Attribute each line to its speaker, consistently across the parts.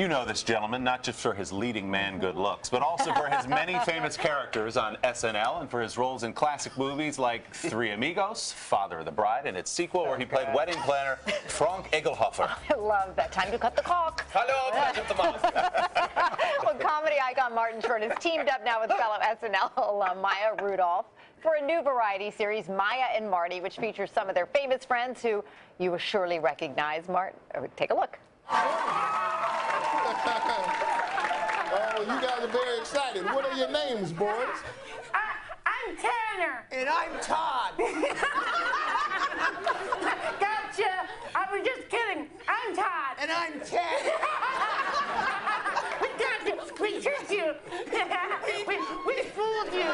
Speaker 1: You know this gentleman, not just for his leading man good looks, but also for his many famous characters on SNL and for his roles in classic movies like Three Amigos, Father of the Bride, and its sequel where he played wedding planner Franck Eggelhoffer.
Speaker 2: I love that. Time to cut the caulk.
Speaker 1: Hello, President Tomas.
Speaker 2: well, comedy icon Martin Short has teamed up now with fellow SNL alum Maya Rudolph for a new variety series, Maya and Marty, which features some of their famous friends who you will surely recognize. Martin, uh, take a look.
Speaker 3: oh, you guys are very excited. What are your names, boys?
Speaker 4: I, I'm Tanner.
Speaker 5: And I'm Todd.
Speaker 4: gotcha. I was just kidding. I'm Todd.
Speaker 5: And I'm Ted.
Speaker 4: we got you. We tricked you. we, we fooled you.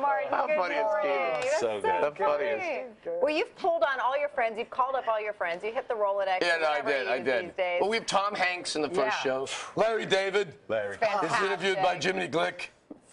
Speaker 2: Martin,
Speaker 6: How
Speaker 2: good
Speaker 6: funny is
Speaker 2: morning.
Speaker 6: Keith?
Speaker 2: That's
Speaker 1: So good.
Speaker 6: The funniest.
Speaker 2: Well, you've pulled on all your friends. You've called up all your friends. You hit the Rolodex.
Speaker 6: Yeah, no, I did. I did.
Speaker 2: These days.
Speaker 6: Well, we have Tom Hanks in the first
Speaker 2: Yeah.
Speaker 6: show. Larry David.
Speaker 1: Larry.
Speaker 6: Is interviewed by
Speaker 2: Fantastic.
Speaker 6: Jiminy Glick.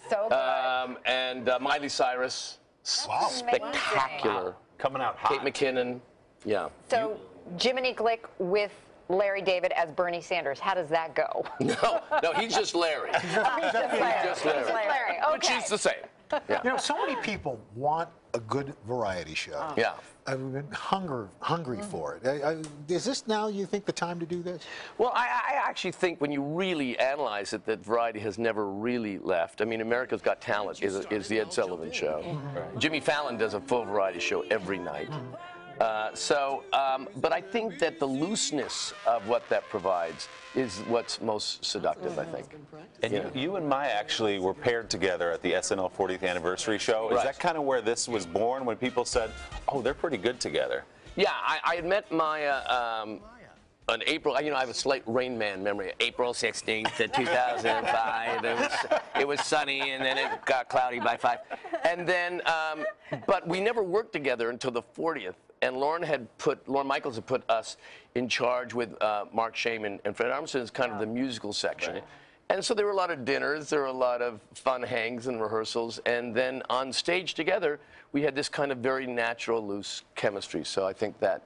Speaker 2: so good.
Speaker 6: Um, and uh, Miley Cyrus.
Speaker 1: Wow.
Speaker 6: Spectacular.
Speaker 1: Coming out hot.
Speaker 6: Kate McKinnon. Yeah.
Speaker 2: so, Jiminy Glick with Larry David as Bernie Sanders. How does that go?
Speaker 6: No, no, he's just Larry.
Speaker 2: He's just Larry.
Speaker 6: just Larry.
Speaker 2: He's just Larry.
Speaker 6: But
Speaker 2: Okay.
Speaker 6: she's the same. Yeah.
Speaker 7: You know, so many people want a good variety show. Uh-huh.
Speaker 6: Yeah.
Speaker 7: I've been hunger, hungry mm-hmm. for it. I, I, is this now, you think, the time to do this?
Speaker 6: Well, I, I actually think when you really analyze it, that variety has never really left. I mean, America's Got Talent is, is the Ed Sullivan Show. Jimmy Fallon does a full variety show every night. Uh, so, um, but I think that the looseness of what that provides is what's most seductive, I think.
Speaker 1: And you, you and Maya actually were paired together at the SNL 40th anniversary show. Is
Speaker 6: Right.
Speaker 1: that kind of where this was born when people said, oh, they're pretty good together?
Speaker 6: Yeah, I, I had met Maya um, on April. You know, I have a slight Rain Man memory. April 16th, 2005. It was, it was sunny, and then it got cloudy by five. And then, um, but we never worked together until the 40th. And Lorne had put, Lorne Michaels had put us in charge with uh, Marc Shaiman and Fred Armisen as kind of the musical section. And so there were a lot of dinners, there were a lot of fun hangs and rehearsals, and then on stage together, we had this kind of very natural, loose chemistry. So I think that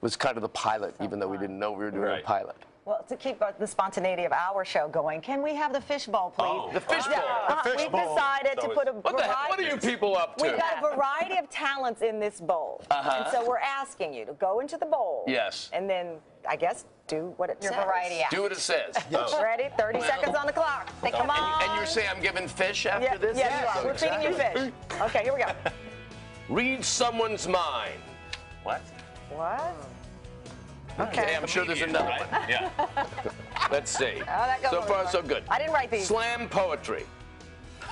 Speaker 6: was kind of the pilot, even though we didn't know we were doing
Speaker 1: Right.
Speaker 6: a pilot.
Speaker 8: Well, to keep uh, the spontaneity of our show going, can we have the fishbowl, please?
Speaker 1: Oh,
Speaker 6: The fishbowl.
Speaker 8: Uh-huh, We've
Speaker 7: fishbowl.
Speaker 8: decided to put a
Speaker 6: What the heck? What are you people up to?
Speaker 8: We've got a variety of talents in this bowl, and so we're asking you to go into the bowl.
Speaker 6: Yes.
Speaker 8: And then, I guess, do what it says.
Speaker 2: Your
Speaker 8: says.
Speaker 2: variety act.
Speaker 6: Do what it says.
Speaker 8: Ready? 30 seconds on the clock. Say, come
Speaker 6: And,
Speaker 8: on.
Speaker 6: and you're saying I'm giving fish after
Speaker 8: yeah,
Speaker 6: this?
Speaker 8: yeah, you are. We're feeding you fish. Okay, here we go.
Speaker 6: Read someone's mind.
Speaker 1: What?
Speaker 8: What?
Speaker 6: Okay, I'm sure there's another one.
Speaker 1: Yeah.
Speaker 6: Let's see.
Speaker 8: Oh, that goes
Speaker 6: so
Speaker 8: over
Speaker 6: far, so good.
Speaker 8: I didn't write these.
Speaker 6: Slam poetry.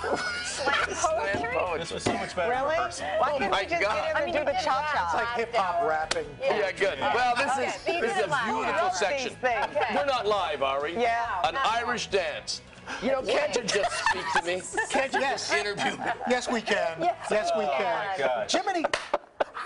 Speaker 2: Slam
Speaker 6: Slam
Speaker 2: poetry?
Speaker 6: poetry.
Speaker 7: so much better
Speaker 8: Really? Why
Speaker 6: Oh
Speaker 8: couldn't
Speaker 6: my
Speaker 8: we just
Speaker 6: God.
Speaker 8: get him
Speaker 2: I
Speaker 8: and
Speaker 2: mean,
Speaker 8: do the cha-cha?
Speaker 2: rap.
Speaker 7: Like hip hop rapping.
Speaker 6: Yeah, good. Well, this
Speaker 2: Okay,
Speaker 6: is
Speaker 2: you
Speaker 6: this is a beautiful
Speaker 8: love
Speaker 6: section.
Speaker 2: Okay.
Speaker 6: We're not live, are we?
Speaker 8: Yeah.
Speaker 6: An Irish dance. You know, can't you just speak to me? Can't you just interview me?
Speaker 7: Yes, we can. Yes, we oh can.
Speaker 1: God.
Speaker 7: Jiminy,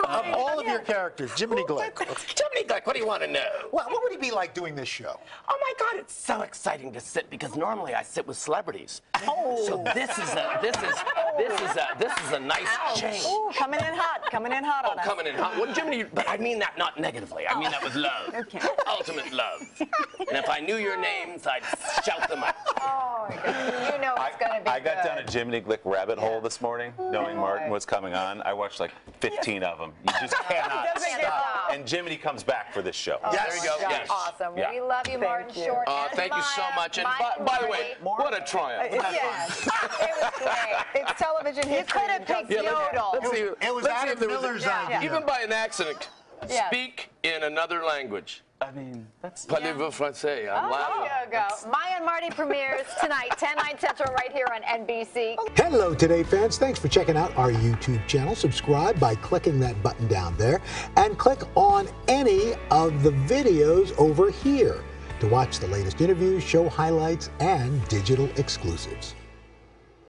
Speaker 7: of all of your characters, Jiminy Glick,
Speaker 6: Jiminy Glick, what do you want to know?
Speaker 7: what, what would he be like doing this show?
Speaker 9: Oh my God, it's so exciting to sit because normally I sit with celebrities. Oh. So this is a this is this is a this is a nice change.
Speaker 8: Ooh, coming in hot, coming in hot
Speaker 6: Oh,
Speaker 8: on us.
Speaker 6: coming in hot. Well, Jiminy,
Speaker 9: But I mean that not negatively. I mean that with love.
Speaker 8: Okay.
Speaker 9: Ultimate love. And if I knew your names, I'd shout them out.
Speaker 2: Oh. You know it's going to be
Speaker 1: I got
Speaker 2: good.
Speaker 1: down a Jiminy Glick rabbit hole this morning, knowing Martin was coming on. I watched like 15 of them. You just cannot stop. And Jiminy comes back for this show.
Speaker 6: There you go. Yes.
Speaker 2: Awesome.
Speaker 1: Yeah.
Speaker 2: We love you, Martin
Speaker 8: you.
Speaker 2: Short.
Speaker 6: Uh,
Speaker 2: and
Speaker 6: thank you so much. And by, by the way,
Speaker 2: Marty.
Speaker 6: what a triumph.
Speaker 2: Yes. it was great.
Speaker 8: It's television
Speaker 2: You could have picked
Speaker 6: Yeah, let's-
Speaker 2: Yodel.
Speaker 6: let's see-
Speaker 7: It was
Speaker 6: let's see
Speaker 7: Adam
Speaker 6: if there was
Speaker 7: Miller's
Speaker 2: Yeah.
Speaker 7: idea.
Speaker 6: Even by an accident,
Speaker 2: Yeah.
Speaker 6: speak in another language.
Speaker 1: I mean, that's.
Speaker 6: Parlez-vous français? I'm
Speaker 2: Oh,
Speaker 6: laughing.
Speaker 2: there you go. Maya and Marty premieres tonight, 10, 9 Central, right here on NBC.
Speaker 7: Hello, Today fans. Thanks for checking out our YouTube channel. Subscribe by clicking that button down there and click on any of the videos over here to watch the latest interviews, show highlights, and digital exclusives.